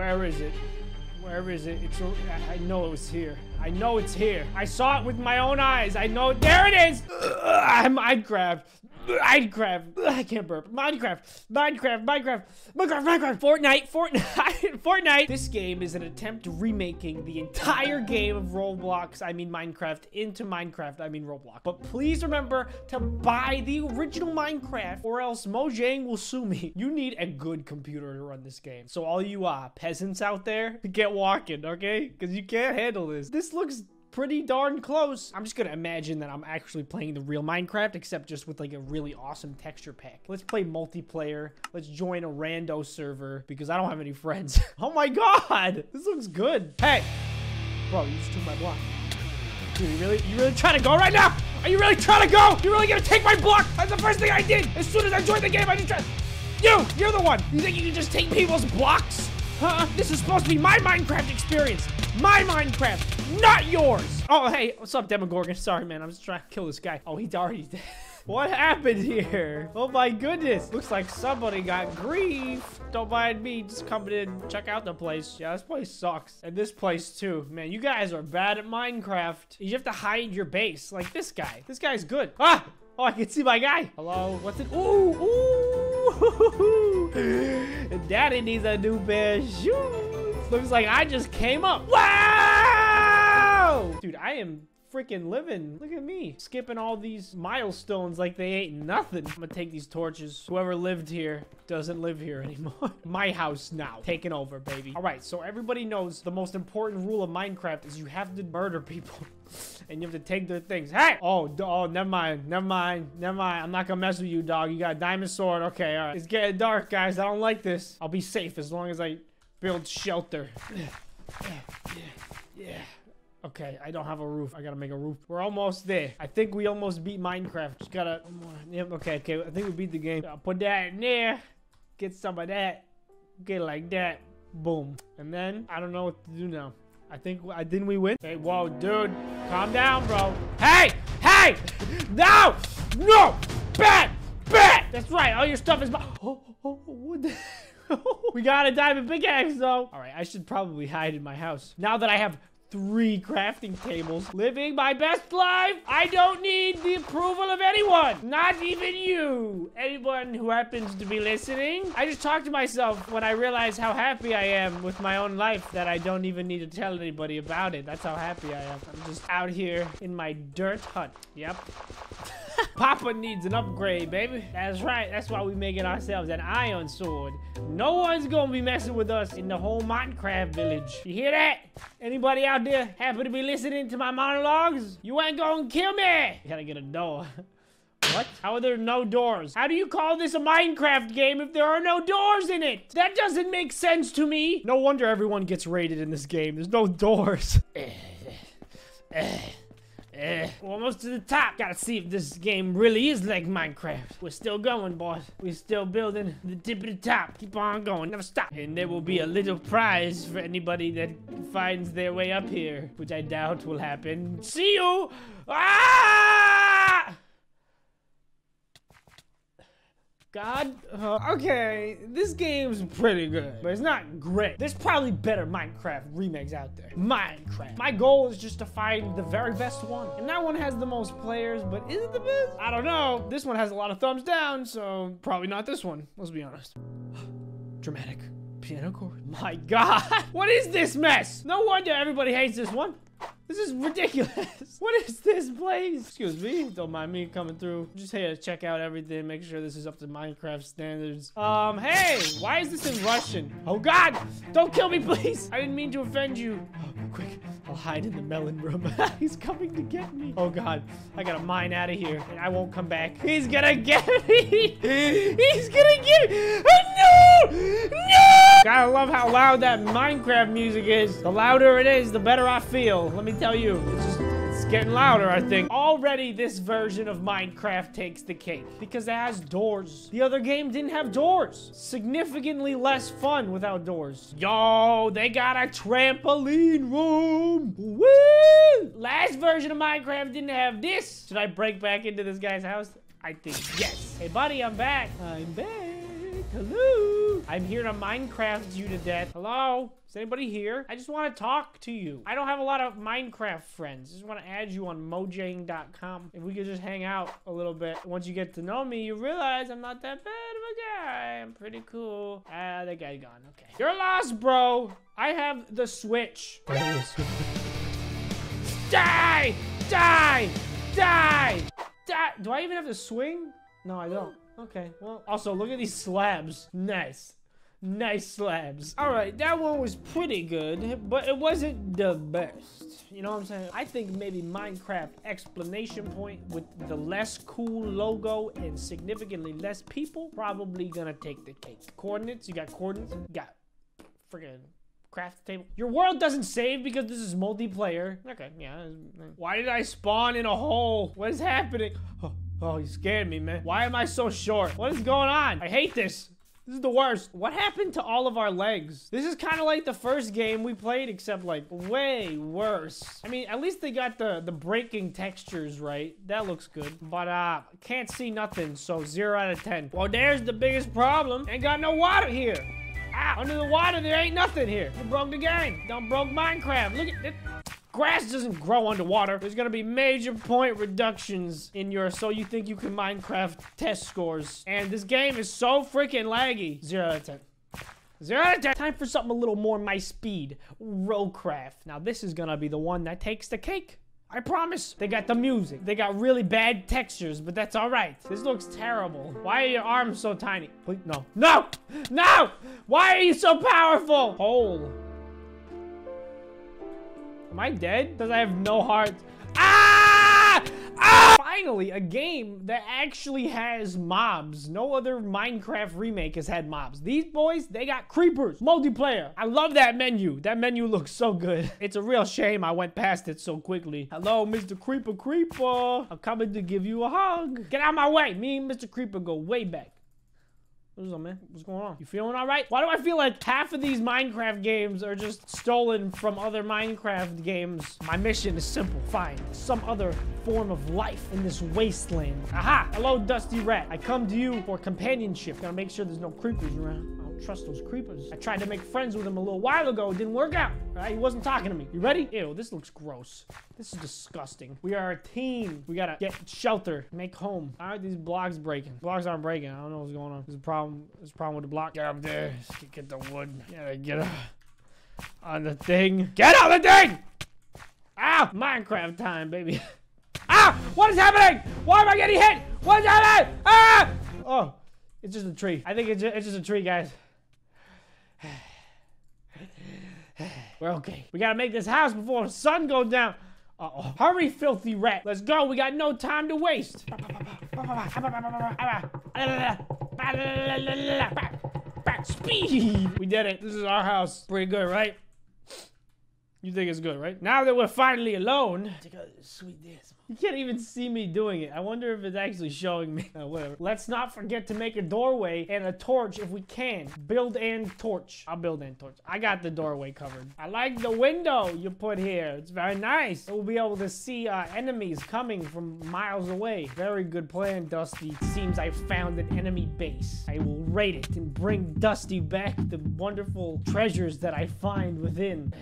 Where is it? Where is it? It's. I know it was here. I know it's here. I saw it with my own eyes. I know. There it is. Ugh, Minecraft. Minecraft. I can't burp. Minecraft. Minecraft. Minecraft. Minecraft. Minecraft. Fortnite. Fortnite. Fortnite. This game is an attempt remaking the entire game of Roblox, I mean Minecraft, into Minecraft, I mean Roblox. But please remember to buy the original Minecraft or else Mojang will sue me. You need a good computer to run this game. So all you uh, peasants out there, get walking, okay? Because you can't handle this. This looks pretty darn close. I'm just gonna imagine that I'm actually playing the real Minecraft, except just with like a really awesome texture pack. Let's play multiplayer. Let's join a rando server because I don't have any friends. oh my god, this looks good. Hey, bro, you just took my block. Dude, you really, you really trying to go right now? Are you really trying to go? You really gonna take my block? That's the first thing I did. As soon as I joined the game, I just tried. You, you're the one. You think you can just take people's blocks? Huh? This is supposed to be my Minecraft experience. My Minecraft, not yours. Oh, hey, what's up, Demogorgon? Sorry, man. I'm just trying to kill this guy. Oh, he's already dead. What happened here? Oh my goodness. Looks like somebody got grief. Don't mind me just coming in check out the place. Yeah, this place sucks. And this place too. Man, you guys are bad at Minecraft. You have to hide your base like this guy. This guy's good. Ah! Oh, I can see my guy. Hello, what's it? Ooh, ooh. Daddy needs a new pair of shoes. Looks like I just came up. Wow! Dude, I am freaking living. Look at me. Skipping all these milestones like they ain't nothing. I'm gonna take these torches. Whoever lived here doesn't live here anymore. My house now. Taking over, baby. All right, so everybody knows the most important rule of Minecraft is you have to murder people. And you have to take their things. Hey! Oh, oh, never mind. Never mind. Never mind. I'm not gonna mess with you, dog. You got a diamond sword. Okay, all right. It's getting dark, guys. I don't like this. I'll be safe as long as I build shelter. Yeah. Yeah. Okay, I don't have a roof. I gotta make a roof. We're almost there. I think we almost beat Minecraft. Just gotta... Yep, okay, okay. I think we beat the game. I'll put that in there. Get some of that. Get like that. Boom. And then, I don't know what to do now. I think, I didn't we win? Hey, whoa, dude. Calm down, bro. Hey! Hey! No! No! Bad! Bad! That's right. All your stuff is... Oh, oh, what the... we got a diamond pickaxe, though. All right, I should probably hide in my house. Now that I have three crafting tables. Living my best life. I don't need the approval of anyone. Not even you. Anyone who happens to be listening. I just talk to myself when I realize how happy I am with my own life that I don't even need to tell anybody about it. That's how happy I am. I'm just out here in my dirt hut. Yep. Papa needs an upgrade, baby. That's right. That's why we making ourselves an iron sword. No one's gonna be messing with us in the whole Minecraft village. You hear that? Anybody out there happy to be listening to my monologues? You ain't gonna kill me. Gotta get a door. What? How are there no doors? How do you call this a Minecraft game if there are no doors in it? That doesn't make sense to me. No wonder everyone gets raided in this game. There's no doors. Eh, eh, eh. Eh, almost to the top. Gotta see if this game really is like Minecraft. We're still going, boys. We're still building the tip of the top. Keep on going, never stop. And there will be a little prize for anybody that finds their way up here, which I doubt will happen. See you! Ah! God, uh, okay, this game's pretty good, but it's not great. There's probably better Minecraft remakes out there. Minecraft. My goal is just to find the very best one. And that one has the most players, but is it the best? I don't know. This one has a lot of thumbs down, so probably not this one. Let's be honest. Dramatic piano chord. My God, what is this mess? No wonder everybody hates this one. This is ridiculous. What is this place? Excuse me. Don't mind me coming through. Just here to check out everything, make sure this is up to Minecraft standards. Um, hey, why is this in Russian? Oh God, don't kill me, please. I didn't mean to offend you. Oh, quick, I'll hide in the melon room. He's coming to get me. Oh God, I gotta mine out of here and I won't come back. He's gonna get me. He's gonna get me. No. Love how loud that Minecraft music is. The louder it is, the better I feel. Let me tell you, it's just it's getting louder, I think. Already, this version of Minecraft takes the cake because it has doors. The other game didn't have doors. Significantly less fun without doors. Yo, they got a trampoline room. Woo! Last version of Minecraft didn't have this. Should I break back into this guy's house? I think yes. Hey, buddy, I'm back. I'm back. Hello. I'm here to Minecraft you to death. Hello? Is anybody here? I just want to talk to you. I don't have a lot of Minecraft friends. I just want to add you on mojang.com. If we could just hang out a little bit. Once you get to know me, you realize I'm not that bad of a guy. I'm pretty cool. Ah, that guy's gone. Okay. You're lost, bro. I have the switch. Die! Die! Die! Die! Do I even have to swing? No, I don't. Okay, well, also, look at these slabs. Nice. Nice slabs. All right, that one was pretty good, but it wasn't the best. You know what I'm saying? I think maybe Minecraft explanation point with the less cool logo and significantly less people probably gonna take the cake. Coordinates, you got coordinates, you got friggin' craft table. Your world doesn't save because this is multiplayer. Okay, yeah. Why did I spawn in a hole? What is happening? Oh, oh, you scared me, man. Why am I so short? What is going on? I hate this. This is the worst. What happened to all of our legs? This is kind of like the first game we played, except like way worse. I mean, at least they got the, the breaking textures right. That looks good. But uh, can't see nothing, so 0 out of 10. Well, there's the biggest problem. Ain't got no water here. Ah, under the water, there ain't nothing here. You broke the game. Don't broke Minecraft. Look at it. Grass doesn't grow underwater. There's gonna be major point reductions in your so you think you can Minecraft test scores. And this game is so freaking laggy. Zero out of 10. Zero out of 10. Time for something a little more my speed. Rowcraft. Now this is gonna be the one that takes the cake. I promise. They got the music. They got really bad textures, but that's all right. This looks terrible. Why are your arms so tiny? Please, no. No! No! Why are you so powerful? Hole. Am I dead? Does I have no heart. Ah! Ah! Finally, a game that actually has mobs. No other Minecraft remake has had mobs. These boys, they got creepers. Multiplayer. I love that menu. That menu looks so good. It's a real shame I went past it so quickly. Hello, Mr. Creeper Creeper. I'm coming to give you a hug. Get out of my way. Me and Mr. Creeper go way back. What's up, man? What's going on? You feeling all right? Why do I feel like half of these Minecraft games are just stolen from other Minecraft games? My mission is simple. Find some other form of life in this wasteland. Aha! Hello, Dusty Rat. I come to you for companionship. Gotta make sure there's no creepers around trust those creepers. I tried to make friends with him a little while ago. It didn't work out. Right? He wasn't talking to me. You ready? Ew, this looks gross. This is disgusting. We are a team. We gotta get shelter, make home. All right, these blocks breaking. Blocks aren't breaking. I don't know what's going on. There's a problem. There's a problem with the block. Get up there. Get the wood. Yeah, get on the thing. Get on the thing! Ah, Minecraft time, baby. ah! What is happening? Why am I getting hit? What is happening? Ah! Oh, it's just a tree. I think it's just, it's just a tree, guys. We're okay. We gotta make this house before the sun goes down. Uh oh Hurry, filthy rat. Let's go. We got no time to waste. Speed. We did it. This is our house. Pretty good, right? You think it's good, right? Now that we're finally alone, take a sweet dance. You can't even see me doing it. I wonder if it's actually showing me. Whatever. Let's not forget to make a doorway and a torch if we can. Build and torch. I'll build and torch. I got the doorway covered. I like the window you put here. It's very nice. We'll be able to see uh, enemies coming from miles away. Very good plan, Dusty. Seems I found an enemy base. I will raid it and bring Dusty back the wonderful treasures that I find within.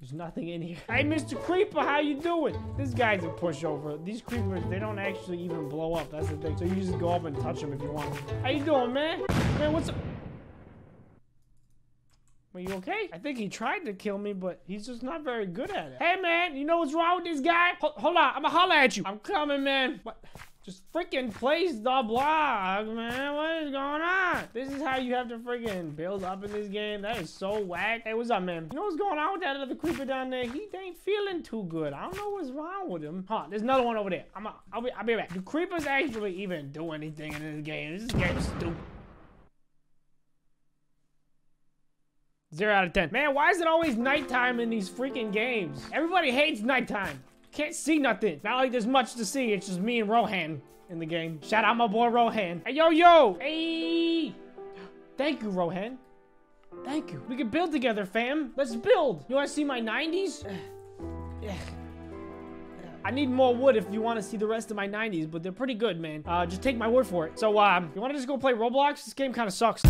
There's nothing in here. Hey, Mr. Creeper, how you doing? This guy's a pushover. These creepers, they don't actually even blow up. That's the thing. So you just go up and touch them if you want. How you doing, man? Man, what's up? Are you okay? I think he tried to kill me, but he's just not very good at it. Hey, man, you know what's wrong with this guy? Ho hold on, I'm gonna holler at you. I'm coming, man. What? Just freaking place the block, man. What is going on? This is how you have to freaking build up in this game. That is so whack. Hey, what's up, man? You know what's going on with that other creeper down there? He ain't feeling too good. I don't know what's wrong with him. Huh, there's another one over there. I'm a, I'll be, I'll be back. Do creepers actually even do anything in this game? This game is stupid. Zero out of ten. Man, why is it always nighttime in these freaking games? Everybody hates nighttime. Can't see nothing. Not like there's much to see. It's just me and Rohan in the game. Shout out my boy Rohan. Hey, yo, yo. Hey. Thank you, Rohan. Thank you. We can build together, fam. Let's build. You want to see my 90s? I need more wood if you want to see the rest of my 90s, but they're pretty good, man. Uh, just take my word for it. So, um, you want to just go play Roblox? This game kind of sucks.